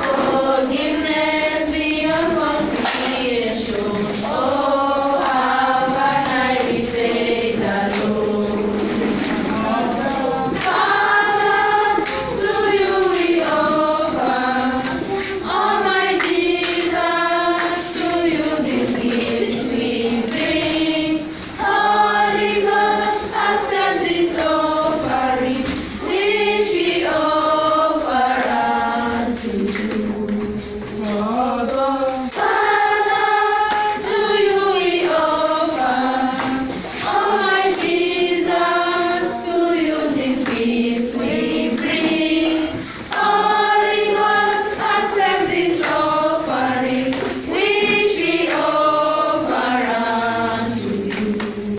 Forgiveness.